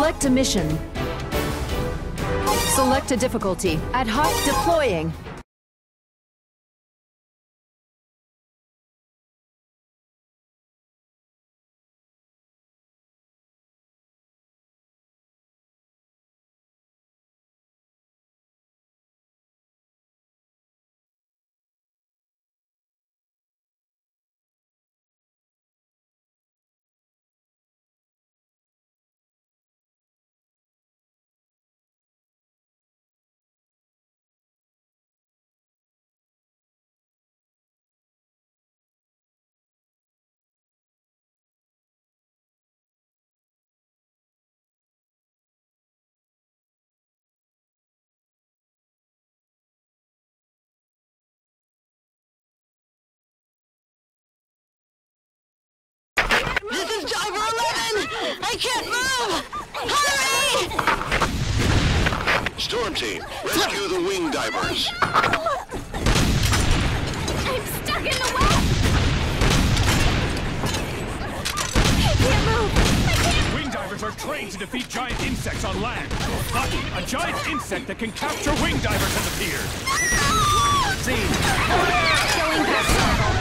Select a mission. Select a difficulty. Ad hoc deploying. This Diver 11! I can't move! Hurry! Storm team, rescue the wing divers. I'm stuck in the web! I can't move! I can't... Wing divers are trained to defeat giant insects on land. But a giant insect that can capture wing divers has appeared. Scene. Going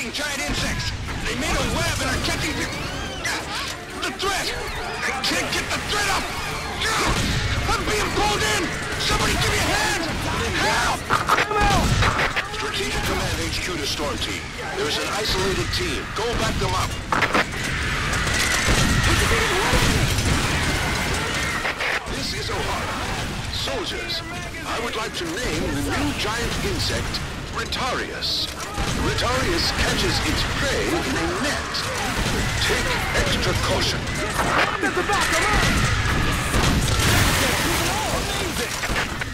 fighting giant insects. They made a web and are catching people. The threat! I can't get the threat up! I'm being pulled in! Somebody give me a hand! Help! Strategic Command HQ to Storm Team. There is an isolated team. Go back them up. This is O'Hara. Soldiers, I would like to name the new giant insect Retiarius. Retiarius catches its prey in a net. Take extra caution.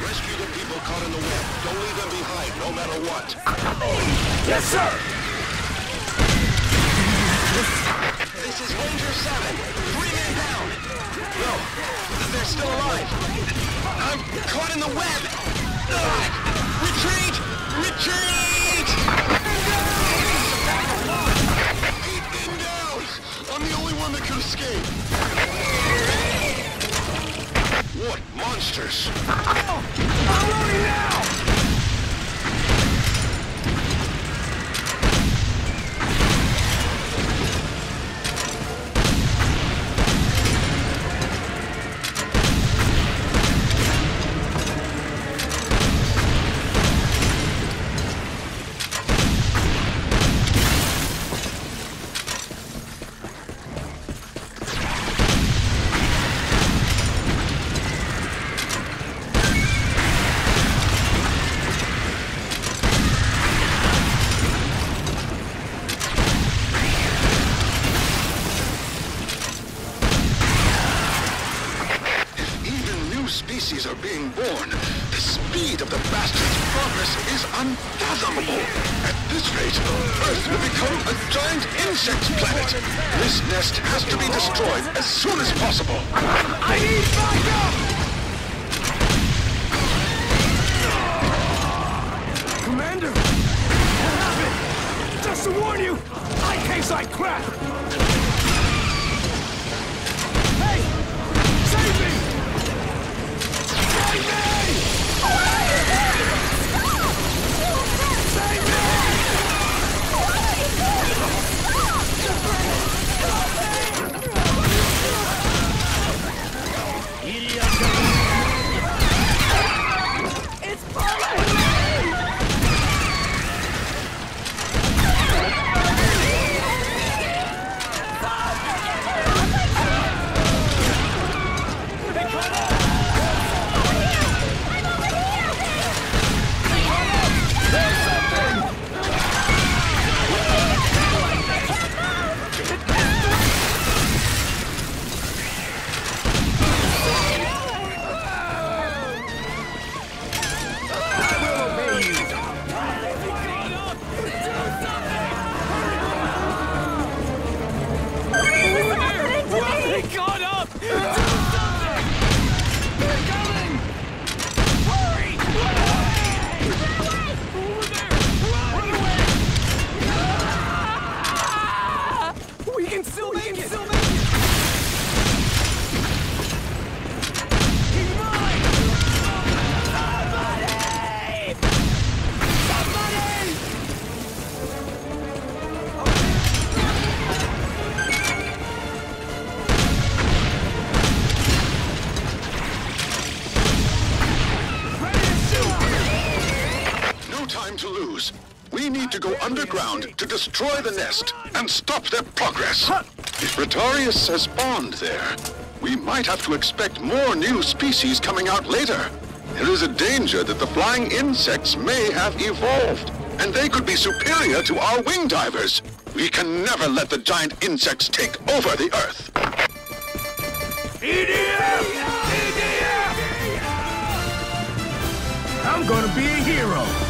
Rescue the people caught in the web. Don't leave them behind, no matter what. Yes, sir. This is Ranger 7. Three men down. No, they're still alive. I'm caught in the web. Retreat! Retreat! Species are being born, the speed of the bastards' progress is unfathomable. At this rate, Earth will become a giant insect planet. This nest has to be destroyed as soon as possible. I need backup. Commander, what happened? Just to warn you, I case like crap. Save need to go underground to destroy the nest and stop their progress. If Retiarius has spawned there, we might have to expect more new species coming out later. There is a danger that the flying insects may have evolved, and they could be superior to our wing divers. We can never let the giant insects take over the Earth. EDF! EDF! I'm gonna be a hero!